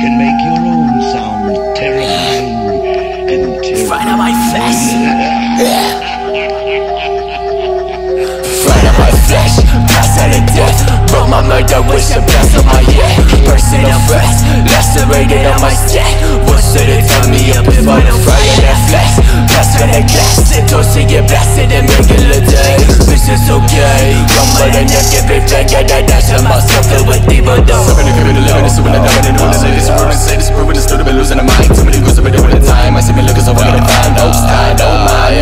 can make your own sound terrifying and terrifying. Front of my face. Front of my flesh Pass out of death. Broke my murder with some blast on my head. Personal threats Lacerated on my skin. What's it to turn me up if I don't in that flesh and big bang Get that dash of myself filled with evil though Serving the community, living this when I'm doing it, doing it, this proven, say this proven, this stupid, losing the mind. Too many girls have been doing the time. I see me looking so fucking fine, no style, no mind.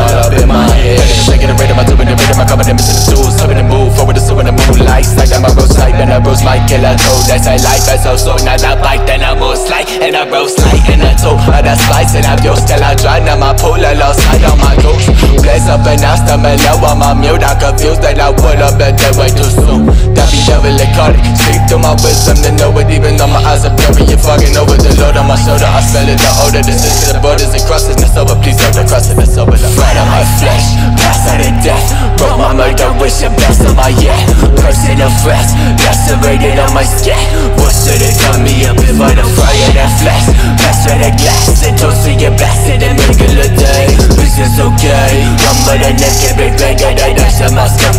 All up in my head. Shaking the rhythm, I'm doing the rhythm, I'm coming in to the tools, coming to move forward, the in the moonlight. Like I'm a rose light, and I rose like killer. That's a life, that's so so. Not a bite, and I rose light, and I toe. I that slice, and I feel still I dry. Now my pool, I lost sight on my ghost. Place up and I stomach low, I'm mute. I'm confused that I would have been that way too soon. That be devil iconic. Speak through my wisdom to know it, even though my eyes are blurry. You're fucking over the load on my shoulder. I spell it the older distance to the borders and crosses. It's over, please with the best of my yeah. Personal threats Lacerated on my skin. To turn me up if I don't fry in that flesh? Pass the glass And toast to get blasted in regular day. This is okay Rumble the neck, get big bang Get that dash of my skin